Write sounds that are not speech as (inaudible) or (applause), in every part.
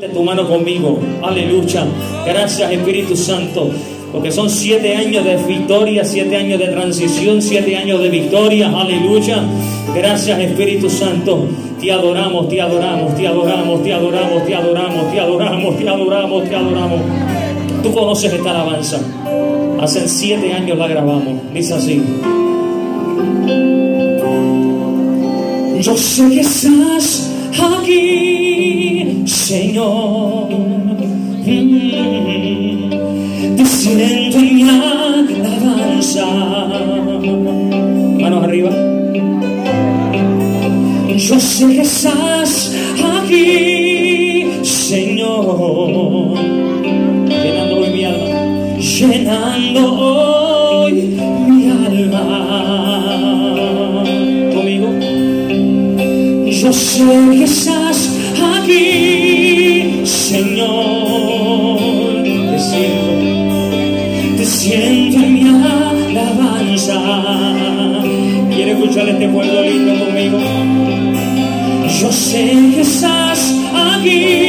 De tu mano conmigo, aleluya. Gracias Espíritu Santo, porque son siete años de victoria, siete años de transición, siete años de victoria, aleluya. Gracias Espíritu Santo, te adoramos, te adoramos, te adoramos, te adoramos, te adoramos, te adoramos, te adoramos, te adoramos. Tú conoces esta alabanza. Hace siete años la grabamos, dice así. Yo sé que estás aquí, Señor. Mm, Te siento en mi alabanza. Manos arriba. Yo sé que estás aquí, Señor. Llenando hoy mi alma. Llenando hoy mi alma. Conmigo. Yo sé que estás take a sash again.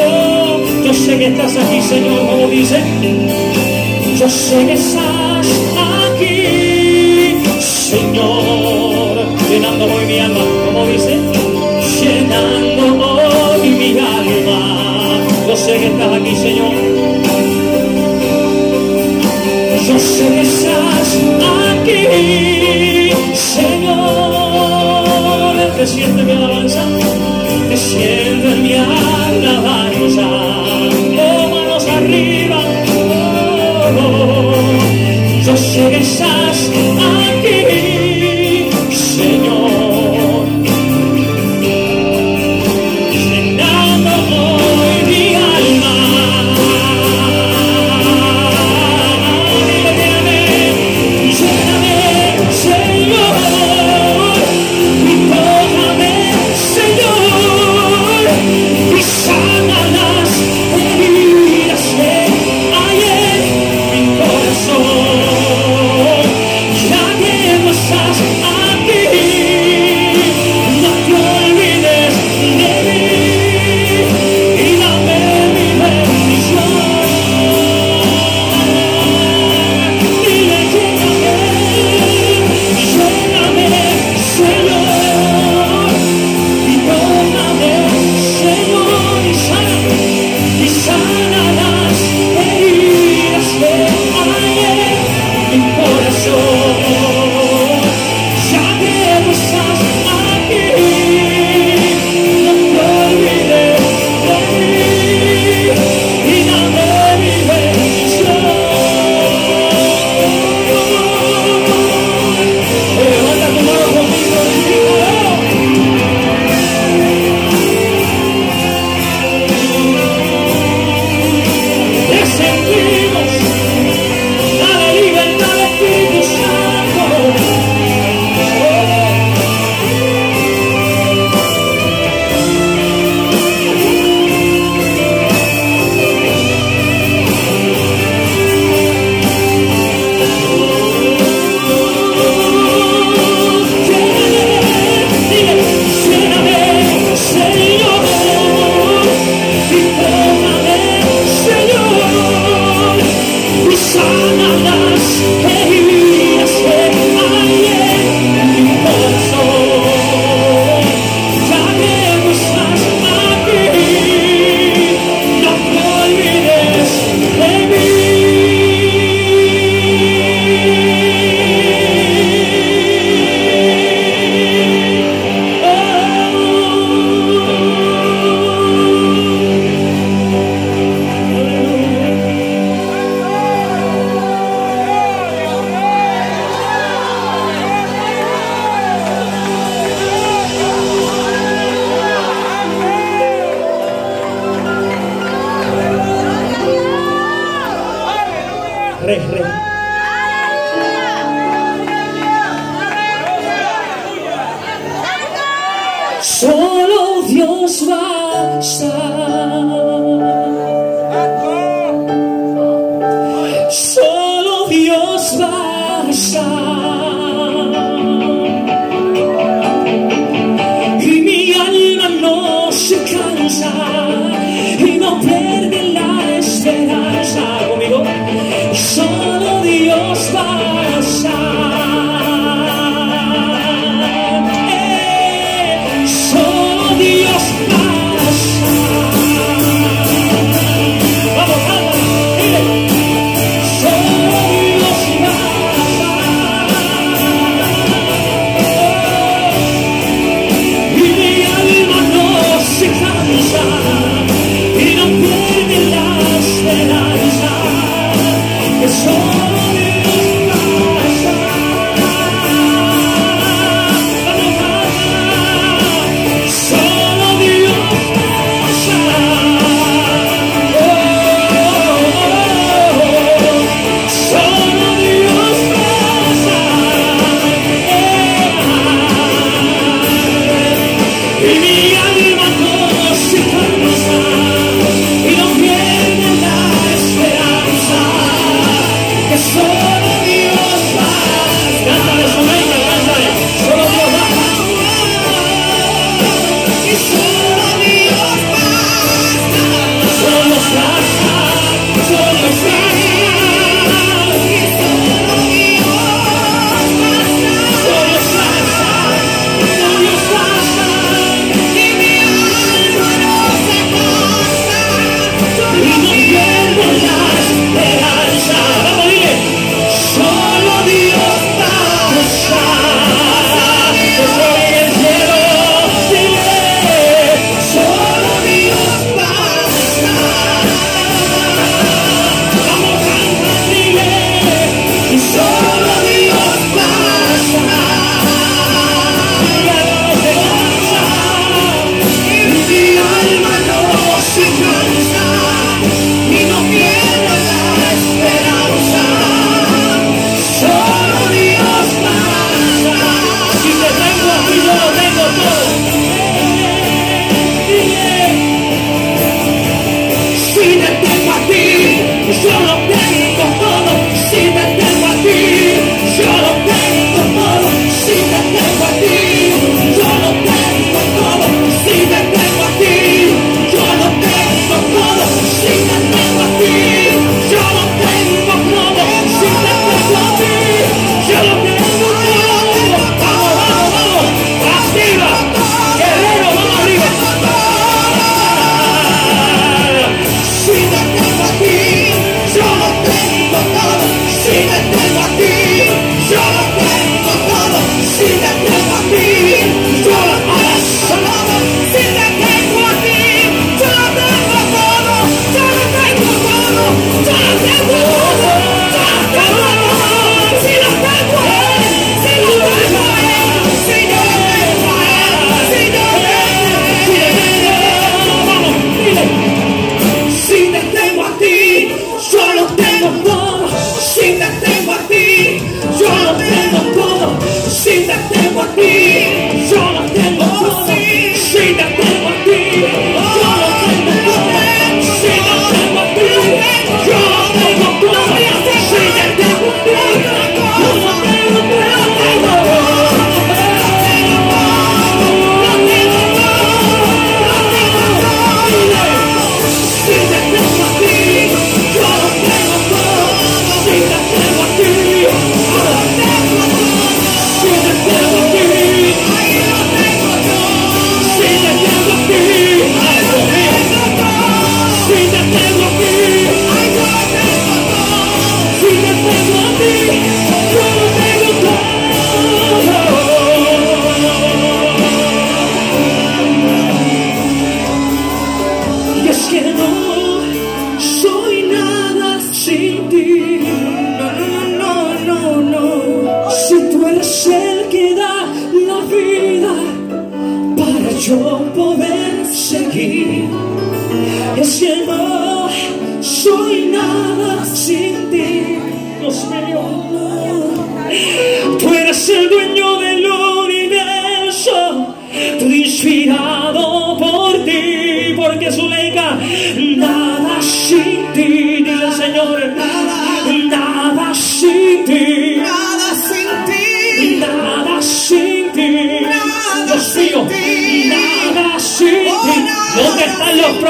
Oh, yo sé que estás aquí, Señor, como dice. Yo sé que estás aquí, Señor, llenando hoy mi alma, como dice, llenando hoy mi alma. Yo sé que estás aquí, Señor. Yo sé que estás aquí, Rey, rey.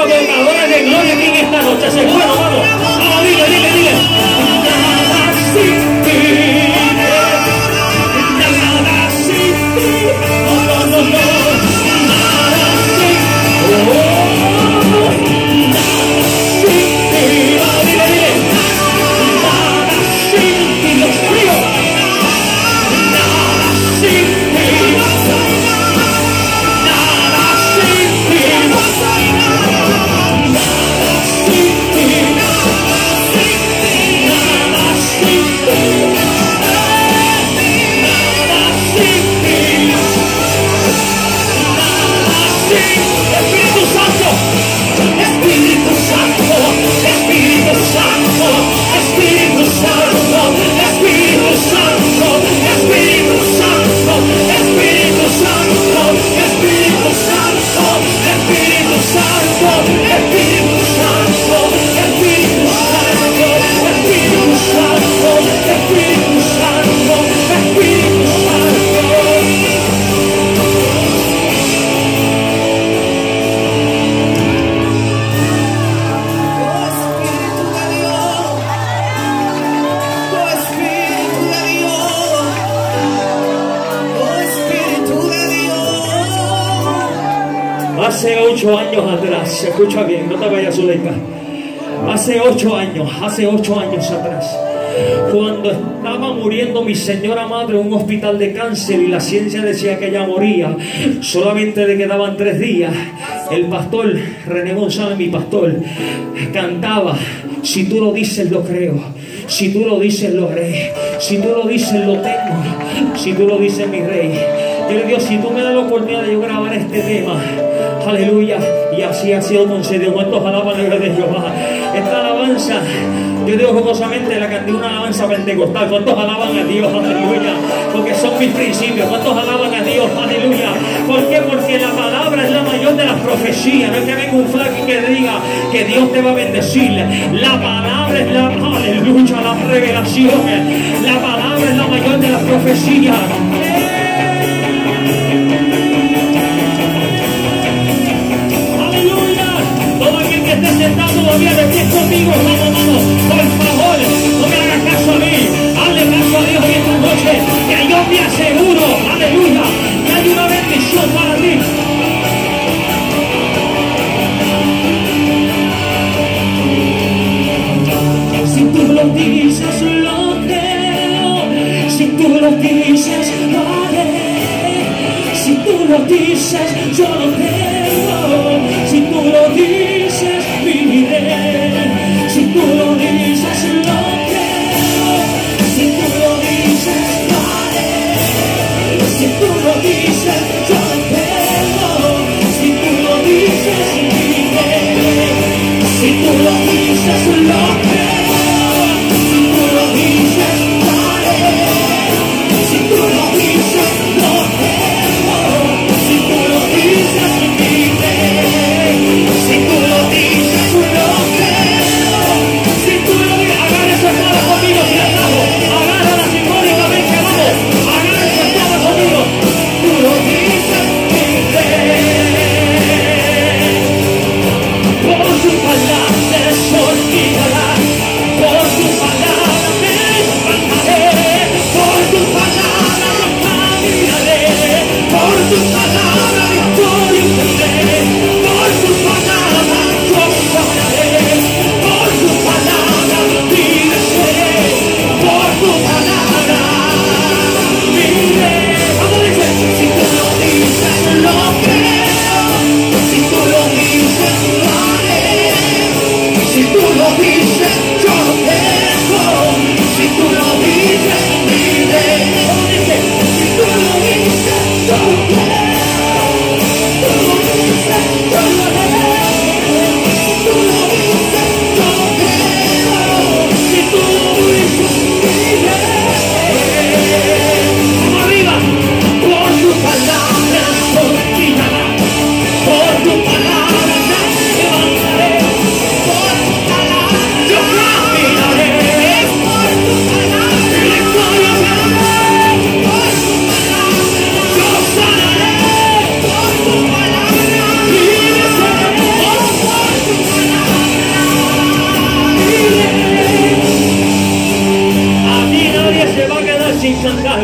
Los provocadores de gloria aquí en esta noche? Escucha bien, no te vayas Zuleika. Hace ocho años, hace ocho años atrás, cuando estaba muriendo mi señora madre en un hospital de cáncer y la ciencia decía que ella moría, solamente le quedaban tres días, el pastor René González, mi pastor, cantaba, si tú lo dices lo creo, si tú lo dices lo haré, si tú lo dices lo tengo, si tú lo dices mi rey. Dile Dios, si tú me das la oportunidad de yo grabar este tema, aleluya, y así ha sido concedido. ¿Cuántos alaban la gloria de Jehová? Esta alabanza, yo digo jocosamente, la canté una alabanza pentecostal. ¿Cuántos alaban a Dios? Aleluya, porque son mis principios. ¿Cuántos alaban a Dios? Aleluya. ¿Por qué? Porque la palabra es la mayor de las profecías. No es que venga un flaco que diga que Dios te va a bendecir. La palabra es la, aleluya, la revelación. La palabra es la mayor de las profecías.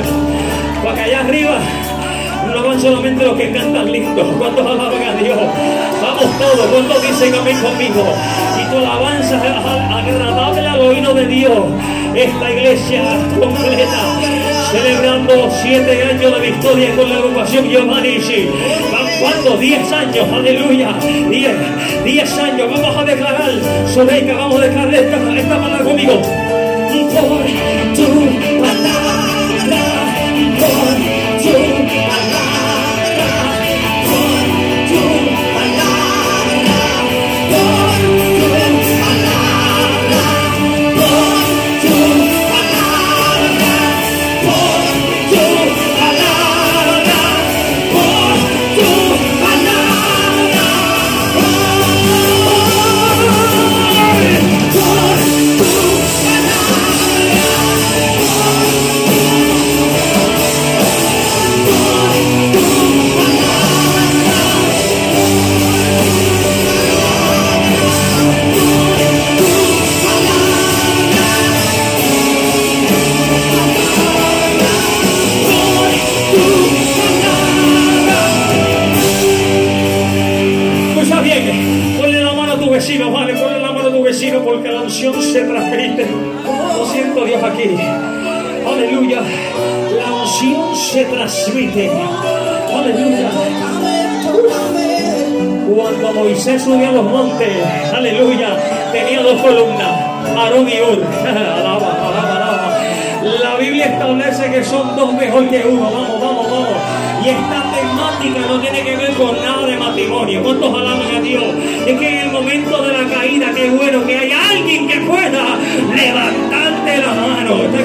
Cantar. Porque allá arriba no van solamente los que cantan lindo. ¿Cuántos alaban a Dios? Vamos todos. ¿Cuántos dicen amén conmigo? Y tu alabanza agradable al oído de Dios. Esta iglesia completa. Celebrando siete años de victoria con la agrupación Giovanni. ¿Van cuántos? Diez años. Aleluya. Diez. Diez años. Vamos a declarar sobre ella. Vamos a declarar esta, esta palabra conmigo. Por tu. Por Moisés subió a los montes, aleluya, tenía dos columnas, Aarón y Ur. (laughs) Alaba, alaba, alaba. La Biblia establece que son dos mejor que uno. Vamos, vamos, vamos. Y esta temática no tiene que ver con nada de matrimonio. ¿Cuántos alaban a Dios? Es que en el momento de la caída, qué bueno que hay alguien que pueda levantarte la mano. ¿Está